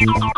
you